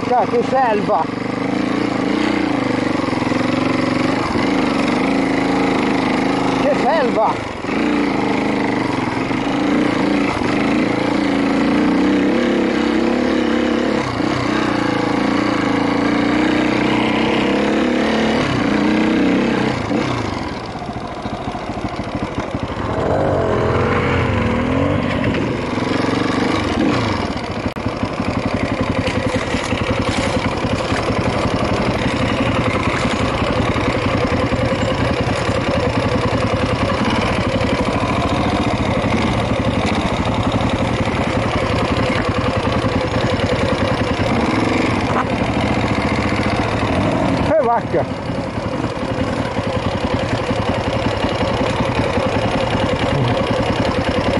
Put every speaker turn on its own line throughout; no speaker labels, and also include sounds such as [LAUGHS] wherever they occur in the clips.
vacca, che selva! Che selva! Che vacca!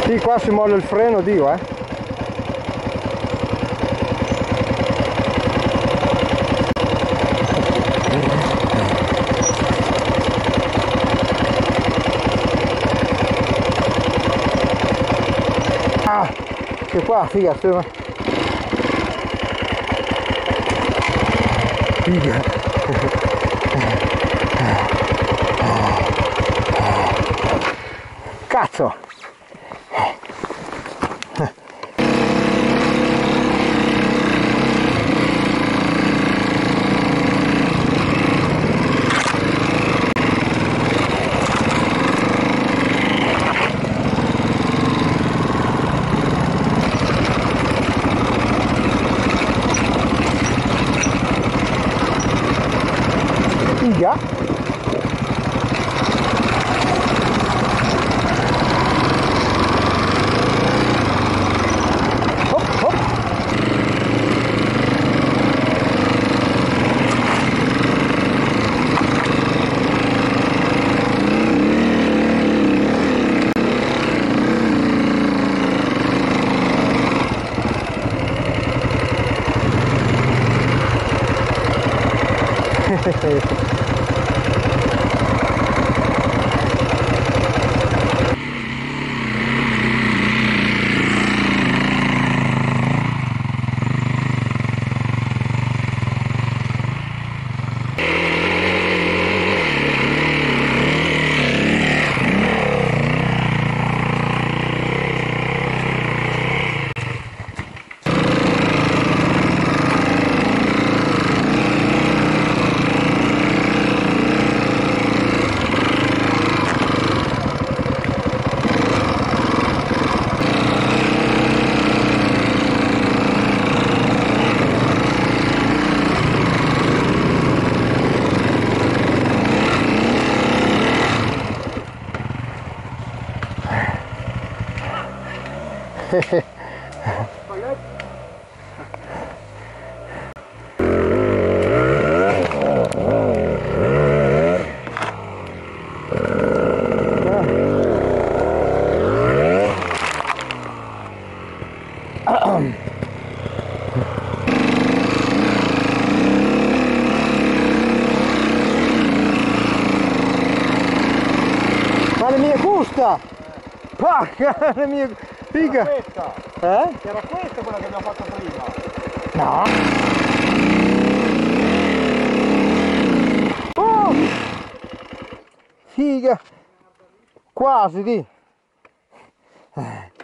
Sì, qua si molla il freno, Dio, eh! Ah, che qua, figa, figa. Figa. Cazzo! Figa! Ma Cara, minha custa! Pá, [LAUGHS] cara, minha... Figa!
Questa,
Eh?
era questa quella che abbiamo fatto prima.
No! Oh! Figa! Quasi di! Piano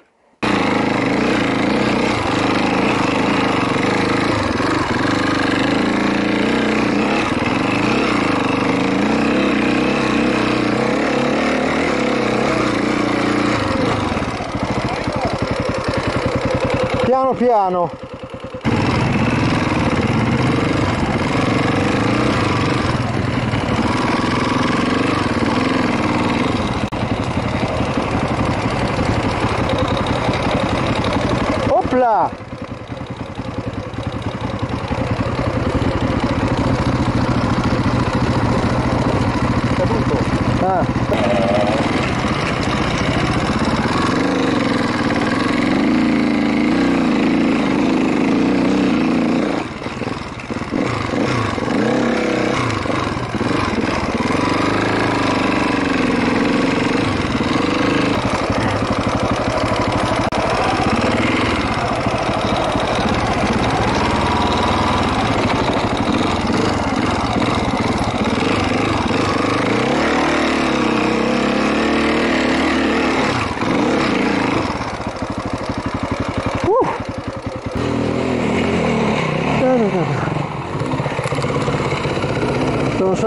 piano! Opla!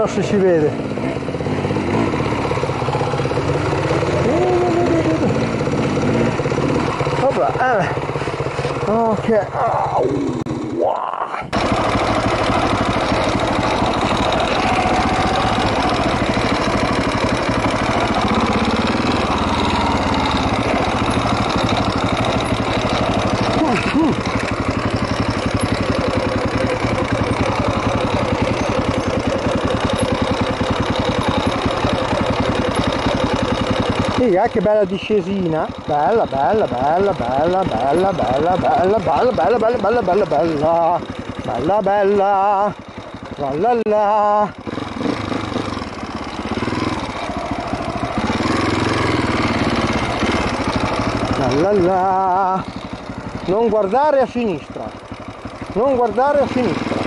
So se si vede. Vabbè, eh. Ok. Figa, che bella discesina. Bella, bella, bella, bella, bella, bella, bella, bella, bella, bella, bella, bella, bella. Bella, bella. La la la. La la la. Non guardare a sinistra. Non guardare a sinistra.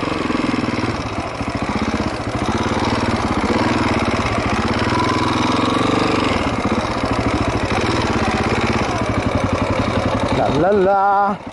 La la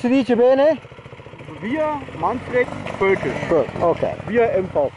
Sidice bene?
Wir, Manfred Völkel.
Gut, okay.
Wir MV.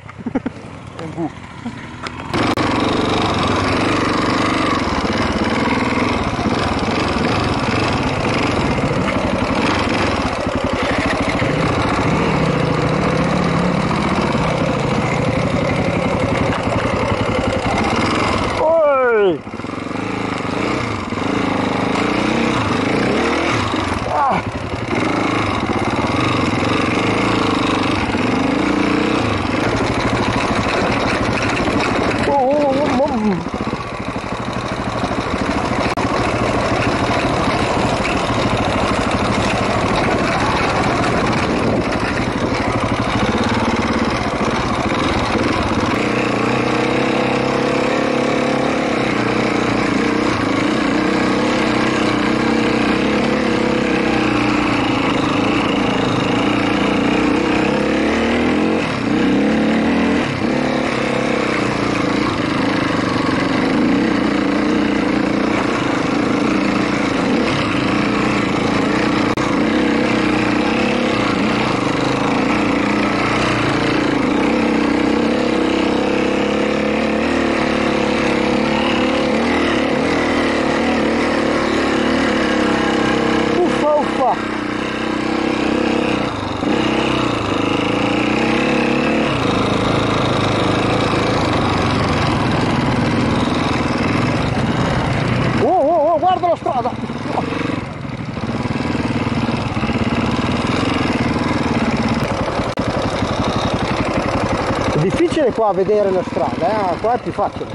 Qua vedere la strada, eh? qua è più facile.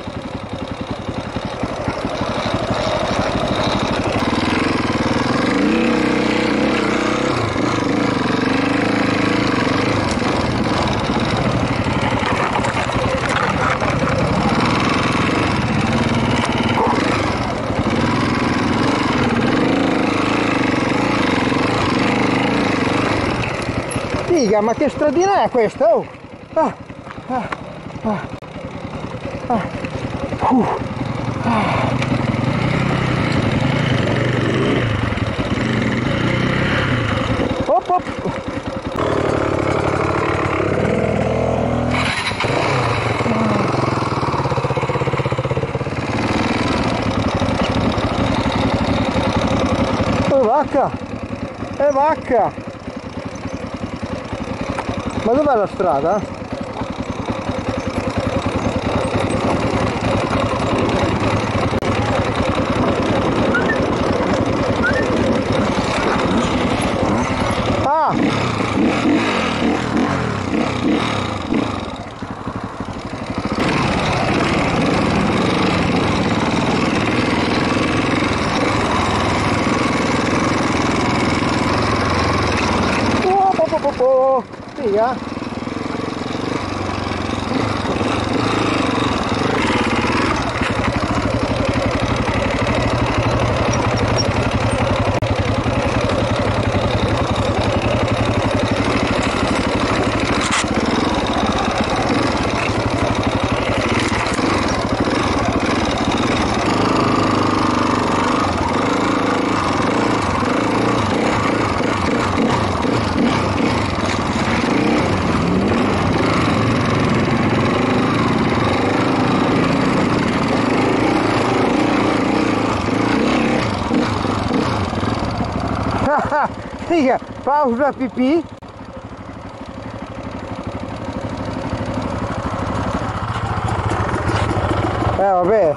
Figa, ma che stradina è questa? Oh! Ah, ah, ah, ah. Uh, ah. Op, op. Va? vacca! E vacca! Ma dov'è la strada? Ah! Oh, po, po, po, po. Figa. Figa, pausa pipì. Eh vabbè,